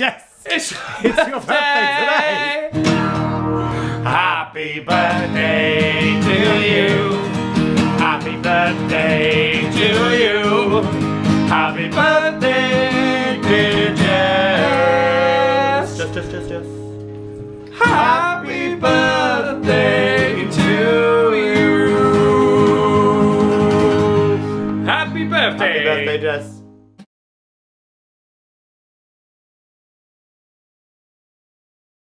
yes! It's, It's your birthday today. Happy birthday to you. Happy birthday to you. Happy birthday, dear Jess. Just, just, just, just. Happy birthday to you. Happy birthday. Happy birthday, Jess.